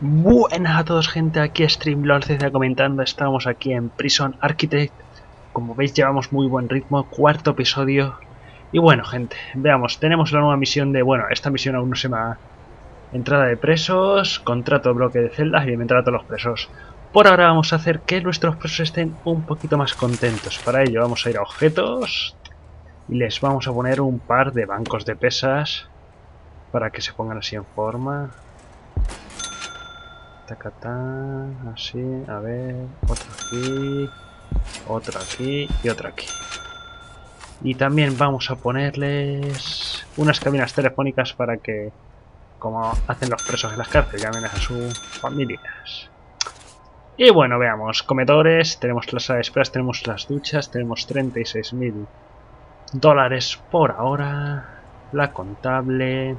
Buenas a todos gente, aquí Streamlord comentando, estamos aquí en Prison Architect. Como veis llevamos muy buen ritmo, cuarto episodio. Y bueno gente, veamos, tenemos la nueva misión de, bueno, esta misión aún no se va Entrada de presos, contrato bloque de celdas y inventar a todos los presos. Por ahora vamos a hacer que nuestros presos estén un poquito más contentos. Para ello vamos a ir a objetos Y les vamos a poner un par de bancos de pesas Para que se pongan así en forma Tacatán, así, a ver, otro aquí, otro aquí y otro aquí. Y también vamos a ponerles unas cabinas telefónicas para que, como hacen los presos en las cárceles, llamen a sus familias. Y bueno, veamos, comedores, tenemos las espera, tenemos las duchas, tenemos 36.000 dólares por ahora, la contable,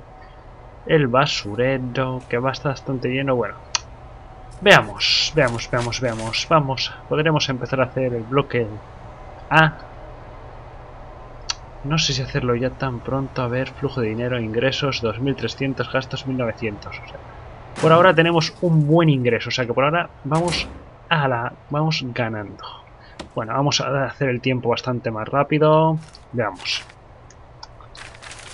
el basurero, que va bastante lleno, bueno, Veamos, veamos, veamos, veamos. Vamos, podremos empezar a hacer el bloque A. No sé si hacerlo ya tan pronto. A ver, flujo de dinero, ingresos, 2.300, gastos 1.900. O sea, por ahora tenemos un buen ingreso. O sea que por ahora vamos a la... Vamos ganando. Bueno, vamos a hacer el tiempo bastante más rápido. Veamos.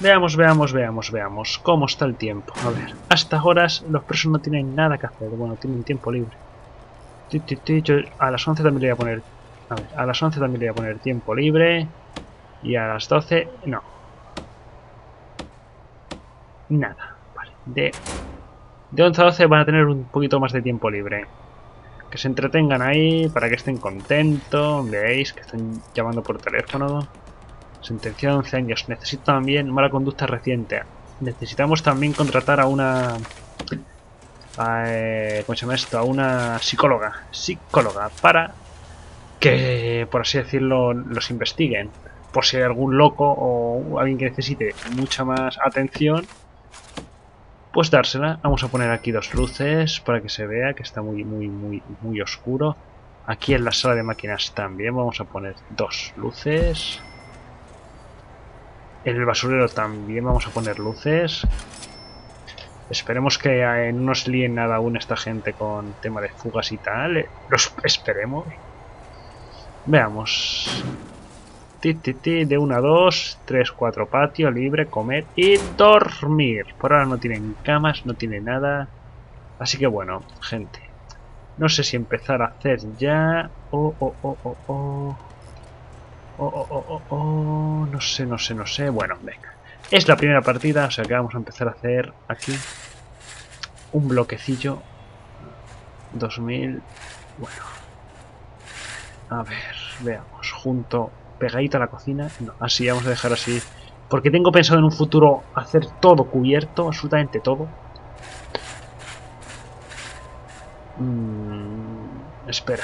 Veamos, veamos, veamos, veamos. ¿Cómo está el tiempo? A ver. Hasta horas los presos no tienen nada que hacer. Bueno, tienen tiempo libre. a las 11 también le voy a poner... A ver, a las 11 también le voy a poner tiempo libre. Y a las 12... No. Nada. Vale. De, de 11 a 12 van a tener un poquito más de tiempo libre. Que se entretengan ahí para que estén contentos. Veis que están llamando por teléfono. Sentencia de 11 años. Necesito también mala conducta reciente. Necesitamos también contratar a una... A, eh, ¿Cómo se llama esto? A una psicóloga. Psicóloga. Para que, por así decirlo, los investiguen. Por si hay algún loco o alguien que necesite mucha más atención. Pues dársela. Vamos a poner aquí dos luces para que se vea que está muy, muy, muy, muy oscuro. Aquí en la sala de máquinas también vamos a poner dos luces. En el basurero también vamos a poner luces. Esperemos que no nos líen nada aún esta gente con tema de fugas y tal. Los esperemos. Veamos. Ti, ti, ti, de 1 a 2, 3, 4 patio, libre, comer y dormir. Por ahora no tienen camas, no tienen nada. Así que bueno, gente. No sé si empezar a hacer ya... Oh, oh, oh, oh, oh. Oh, oh, oh, oh, oh, no sé, no sé, no sé. Bueno, venga. Es la primera partida, o sea que vamos a empezar a hacer aquí un bloquecillo. 2000. Bueno. A ver, veamos. Junto, pegadito a la cocina. No, así vamos a dejar así. Porque tengo pensado en un futuro hacer todo cubierto, absolutamente todo. Mm, espera.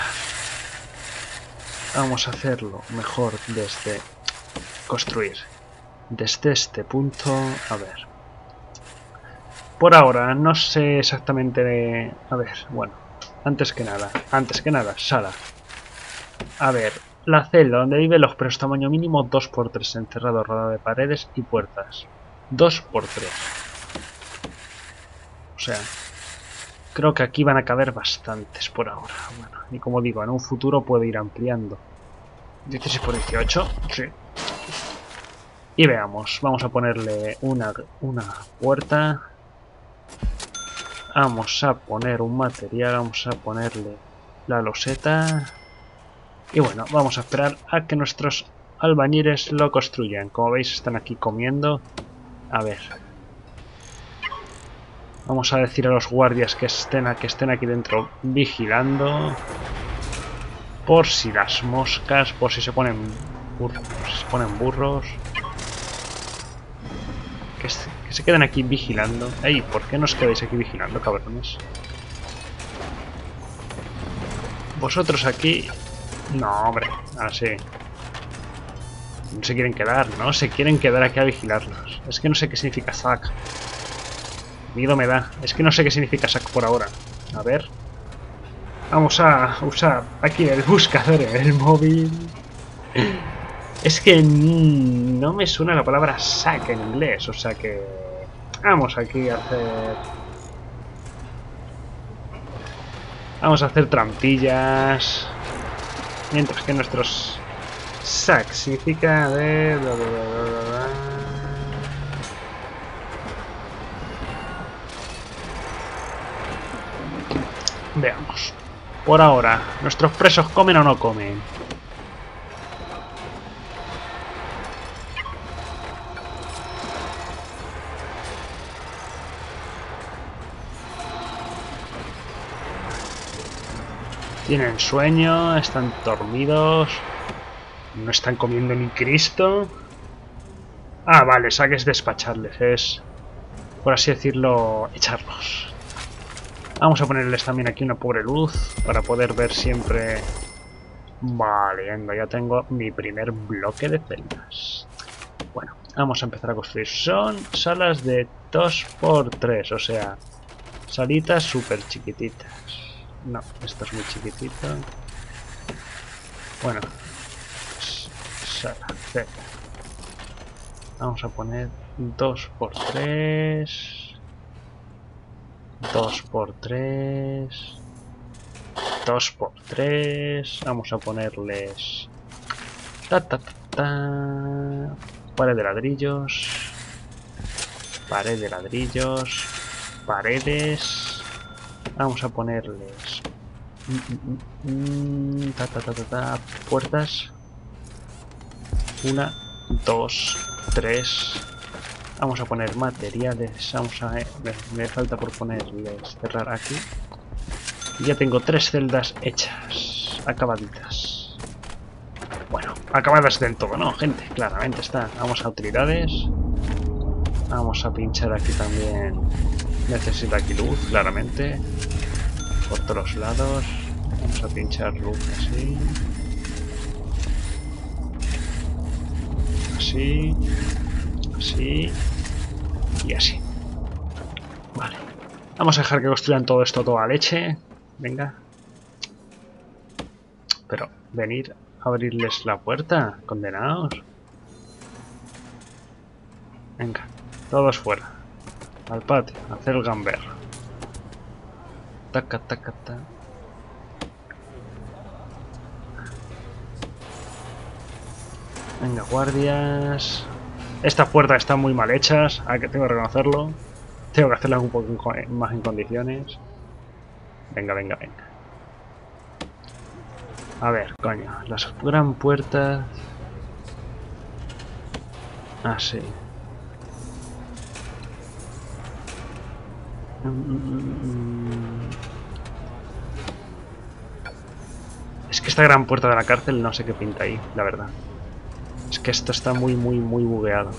Vamos a hacerlo mejor desde construir. Desde este punto, a ver. Por ahora, no sé exactamente. A ver, bueno. Antes que nada, antes que nada, sala. A ver, la celda donde viven los presos tamaño mínimo 2x3, encerrado, rodeado de paredes y puertas. 2x3. O sea, Creo que aquí van a caber bastantes por ahora. Bueno, y como digo, en un futuro puede ir ampliando. 16 por 18, sí. Y veamos, vamos a ponerle una, una puerta. Vamos a poner un material, vamos a ponerle la loseta. Y bueno, vamos a esperar a que nuestros albañiles lo construyan. Como veis, están aquí comiendo. A ver, Vamos a decir a los guardias que estén, que estén aquí dentro vigilando. Por si las moscas, por si se ponen burros. se ponen burros. Que se, queden aquí vigilando. Ey, ¿por qué no os quedáis aquí vigilando, cabrones? Vosotros aquí... No, hombre, así. No se quieren quedar, ¿no? Se quieren quedar aquí a vigilarlos. Es que no sé qué significa Zack. Miedo me da. Es que no sé qué significa sac por ahora. A ver. Vamos a usar aquí el buscador en el móvil. Es que no me suena la palabra sac en inglés, o sea que... Vamos aquí a hacer... Vamos a hacer trampillas. Mientras que nuestros sac significa de... Veamos. Por ahora, ¿nuestros presos comen o no comen? Tienen sueño, están dormidos, no están comiendo ni Cristo. Ah, vale, saques despacharles, es, por así decirlo, echarlos. Vamos a ponerles también aquí una pobre luz para poder ver siempre... Vale, ya tengo mi primer bloque de celdas. Bueno, vamos a empezar a construir. Son salas de 2x3, o sea, salitas súper chiquititas. No, esto es muy chiquitito. Bueno. Sala, Vamos a poner 2 por 3 2 por 3 2 por 3 Vamos a ponerles... Ta, ta, ta, ta. Pared de ladrillos. Pared de ladrillos. Paredes. Vamos a ponerles... Ta, ta, ta, ta, puertas. Una, dos, tres. Vamos a poner materiales. Vamos a... Me, me falta por ponerles cerrar aquí. Ya tengo tres celdas hechas. Acabaditas. Bueno, acabadas del todo, ¿no, gente? Claramente está. Vamos a utilidades. Vamos a pinchar aquí también Necesita aquí luz, claramente. Por todos lados. Vamos a pinchar luz así. Así. Así. Y así. Vale. Vamos a dejar que construyan todo esto toda leche. Venga. Pero, venir a abrirles la puerta, condenados. Venga, todos fuera. Al patio, hacer el gamber. Taca, taca, taca. Venga, guardias. Estas puertas están muy mal hechas, hay que tengo que reconocerlo. Tengo que hacerlas un poco más en condiciones. Venga, venga, venga. A ver, coño, las gran puertas... Ah, sí. Es que esta gran puerta de la cárcel no sé qué pinta ahí, la verdad. Es que esto está muy, muy, muy bugueado.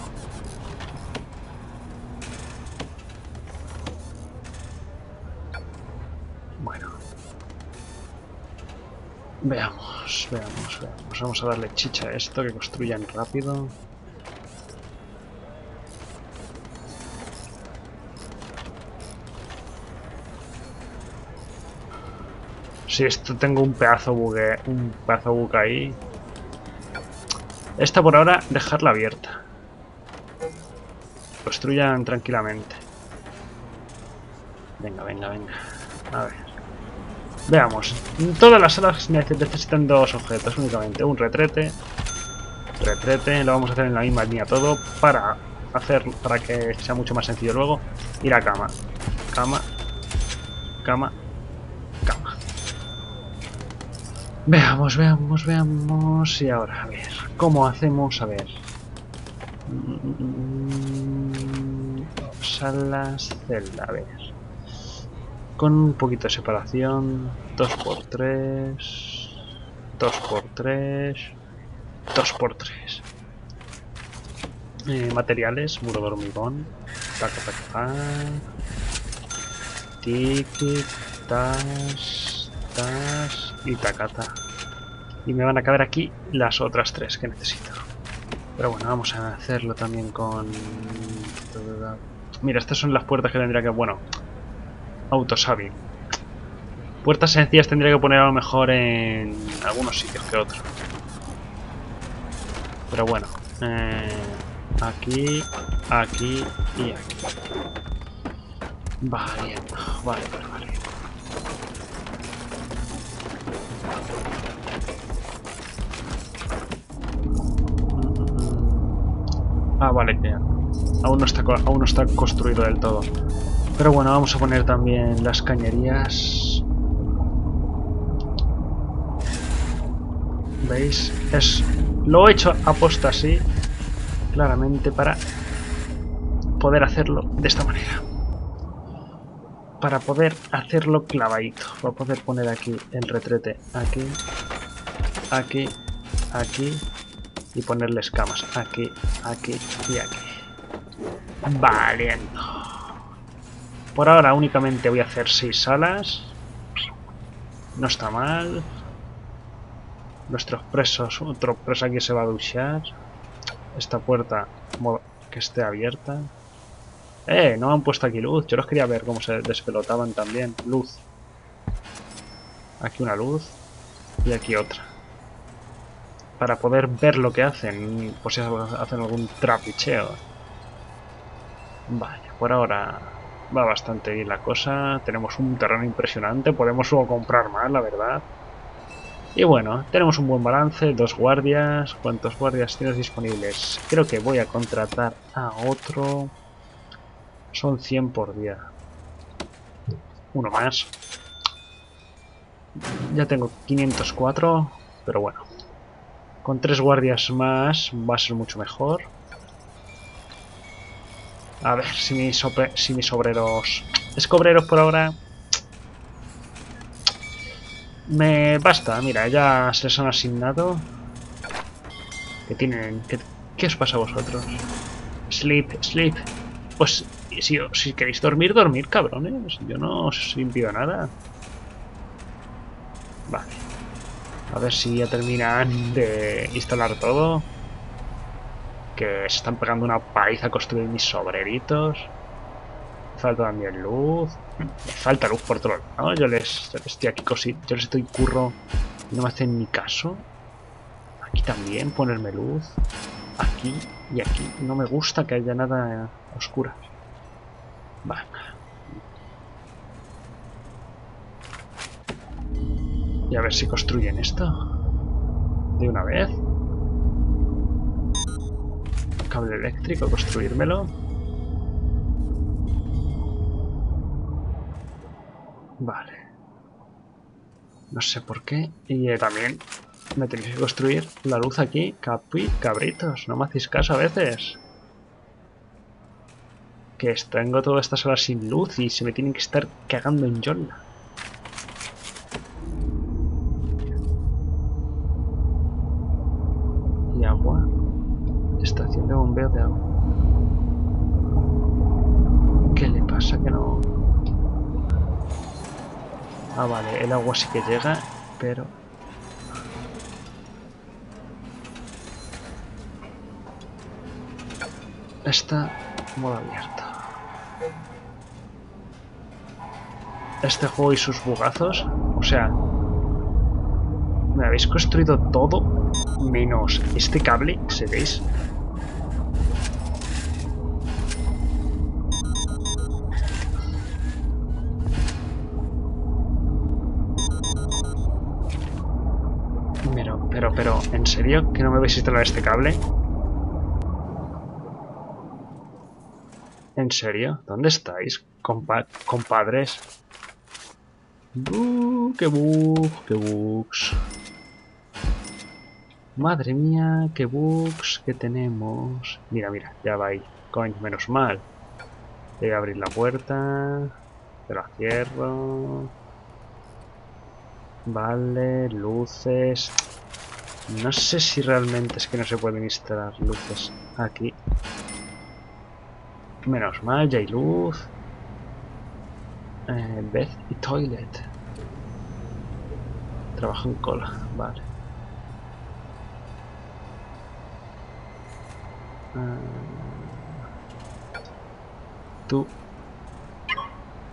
Bueno. Veamos, veamos, veamos. Vamos a darle chicha a esto, que construyan rápido. Si esto tengo un pedazo bugue, un pedazo buque ahí. Esta por ahora dejarla abierta. Construyan tranquilamente. Venga, venga, venga. A ver. Veamos. Todas las salas necesitan dos objetos únicamente. Un retrete. Retrete. Lo vamos a hacer en la misma línea todo. Para hacer para que sea mucho más sencillo luego. Ir a cama. Cama. Cama. Veamos, veamos, veamos. Y ahora, a ver, ¿cómo hacemos? A ver. Salas, celda, a ver. Con un poquito de separación. 2x3. 2x3. 2x3. Eh, materiales, muro de hormigón. Taca, taca, taca. Tiki, tas, tas y tacata. Y me van a caber aquí las otras tres que necesito. Pero bueno, vamos a hacerlo también con... Mira, estas son las puertas que tendría que... Bueno, autosavi. Puertas sencillas tendría que poner a lo mejor en algunos sitios que otros. Pero bueno, eh, aquí, aquí y aquí. Vale, vale, vale, vale. Ah, vale, aún no, está, aún no está construido del todo. Pero bueno, vamos a poner también las cañerías. ¿Veis? Es, lo he hecho aposta así, claramente, para poder hacerlo de esta manera. Para poder hacerlo clavadito. Voy a poder poner aquí el retrete. Aquí, aquí, aquí. Y ponerle escamas. Aquí, aquí y aquí. Valiendo. Por ahora únicamente voy a hacer 6 salas. No está mal. Nuestros presos, otro preso aquí se va a duchar. Esta puerta que esté abierta. ¡Eh! No han puesto aquí luz. Yo los quería ver cómo se despelotaban también. Luz. Aquí una luz. Y aquí otra. Para poder ver lo que hacen. Por si hacen algún trapicheo. Vaya, por ahora va bastante bien la cosa. Tenemos un terreno impresionante. Podemos luego comprar más, la verdad. Y bueno, tenemos un buen balance, dos guardias. ¿Cuántos guardias tienes disponibles? Creo que voy a contratar a otro. Son 100 por día. Uno más. Ya tengo 504, pero bueno. Con tres guardias más va a ser mucho mejor. A ver si mis, si mis obreros... Escobreros por ahora me basta, mira, ya se les han asignado. Que tienen... ¿Qué, os pasa a vosotros? Sleep, sleep. Pues si, si queréis dormir, dormir, cabrones. Yo no os impido nada. Vale. A ver si ya terminan de instalar todo. Que se están pegando una paliza a construir mis sobreritos falta también luz. Me falta luz por todos lados. Yo les, estoy aquí cosito. Yo les estoy curro y no me hacen ni caso. Aquí también ponerme luz. Aquí y aquí. No me gusta que haya nada oscura. Venga. Y a ver si construyen esto. De una vez. Cable eléctrico, construírmelo. Vale. No sé por qué. Y eh, también me tenéis que construir la luz aquí. Capi, cabritos, no me hacéis caso a veces. Que tengo todas estas horas sin luz y se me tienen que estar cagando en yola. Agua. Estación de bombeo de agua. ¿Qué le pasa que no...? Ah, vale, el agua sí que llega, pero... Está modo abierto. Este juego y sus bugazos, o sea... Me habéis construido todo menos este cable, ¿seréis? pero, ¿en serio que no me vais a instalar este cable? ¿En serio? ¿Dónde estáis, compadres? ¡Qué bug! ¡Qué bugs! Madre mía, qué bugs que tenemos. Mira, mira, ya va ahí. Coño, menos mal. Voy a abrir la puerta. Te la cierro. Vale, luces. No sé si realmente es que no se pueden instalar luces aquí. Menos mal, ya hay luz. Eh, bed y toilet. Trabajo en cola, vale. Tú.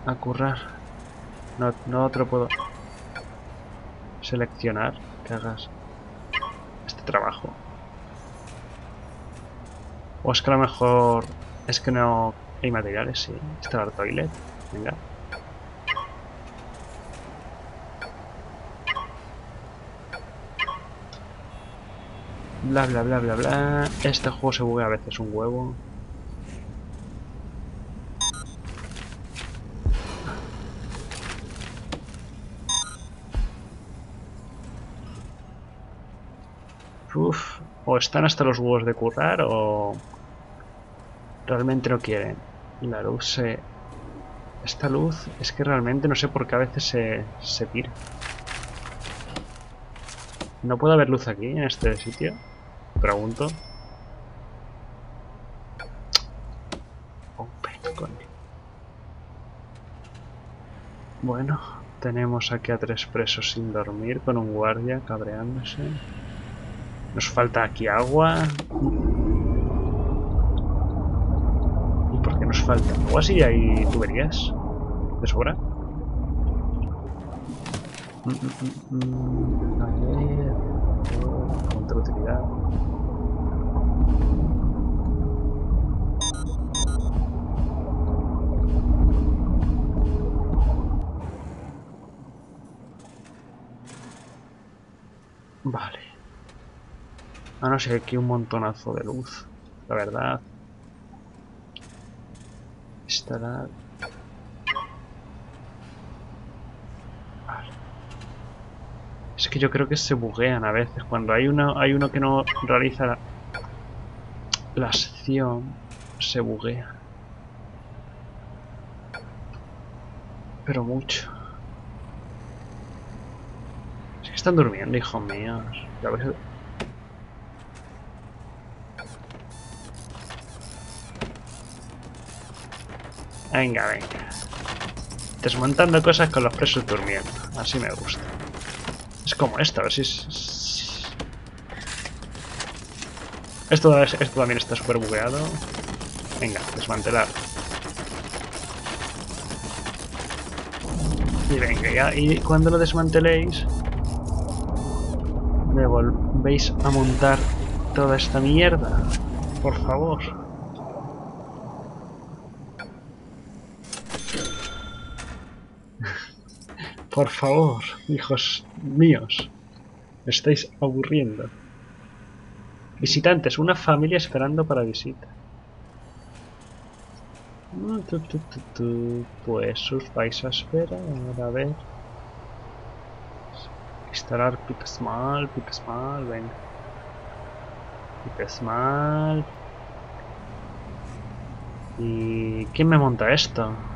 A currar. No, no lo puedo seleccionar. Que hagas trabajo. O es que a lo mejor es que no hay materiales, sí. Instalar toilet. Venga. Bla bla bla bla bla. Este juego se buguea a veces un huevo. Uf, o están hasta los huevos de currar o realmente no quieren. La luz se... Esta luz es que realmente no sé por qué a veces se, se pira. ¿No puede haber luz aquí, en este sitio? Pregunto. Bueno, tenemos aquí a tres presos sin dormir, con un guardia cabreándose. Nos falta aquí agua. ¿Y por qué nos falta agua si hay tuberías? ¿De sobra? Mm, mm, mm, utilidad. Vale. Ah, no sé, aquí un montonazo de luz. La verdad. Estará... Es que yo creo que se buguean a veces. Cuando hay uno, hay uno que no realiza la, acción, se buguea. Pero mucho. Es que están durmiendo, hijos míos. Venga, venga. Desmontando cosas con los presos durmiendo. Así me gusta. Es como esto, a ver si es... Esto, esto también está súper bugueado. Venga, desmantelar. Y venga, ya, y cuando lo desmanteléis, me volvéis a montar toda esta mierda. Por favor. Por favor, hijos míos. Estáis aburriendo. Visitantes, una familia esperando para visita. Pues os vais a esperar, a ver. Instalar Pipesmal, Pipesmal, venga. Pipesmal. ¿Y quién me monta esto?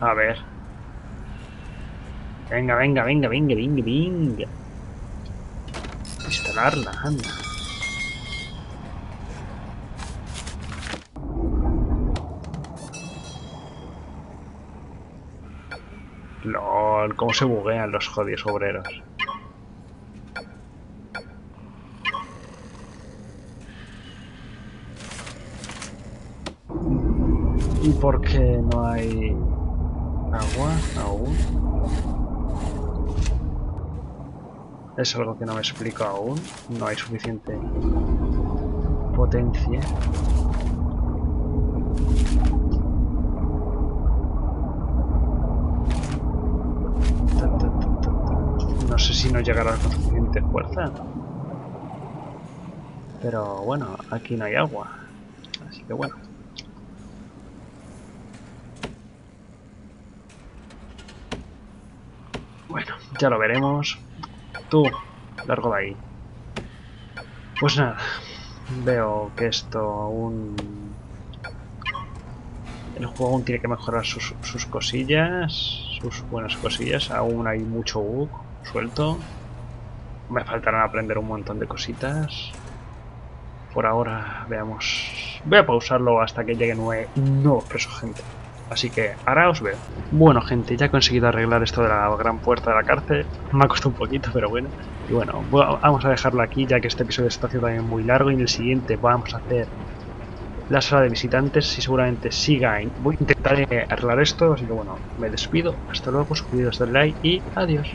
A ver. Venga, venga, venga, venga, venga, venga. Instalarla, anda. LOL, cómo se buguean los jodidos obreros. ¿Y por qué no hay agua aún. Es algo que no me explico aún. No hay suficiente potencia. No sé si no llegará con suficiente fuerza. Pero bueno, aquí no hay agua. Así que bueno. Ya lo veremos. Tú, largo de ahí. Pues nada, veo que esto aún... El juego aún tiene que mejorar sus, sus cosillas, sus buenas cosillas. Aún hay mucho bug suelto. Me faltarán aprender un montón de cositas. Por ahora, veamos. Voy a pausarlo hasta que llegue nueve nuevos presos, gente. Así que ahora os veo. Bueno, gente, ya he conseguido arreglar esto de la gran puerta de la cárcel. Me ha costado un poquito, pero bueno. Y bueno, vamos a dejarlo aquí, ya que este episodio está haciendo también muy largo. Y en el siguiente vamos a hacer la sala de visitantes. Y seguramente siga. Voy a intentar arreglar esto. Así que bueno, me despido. Hasta luego, suscribiros, dadle like y adiós.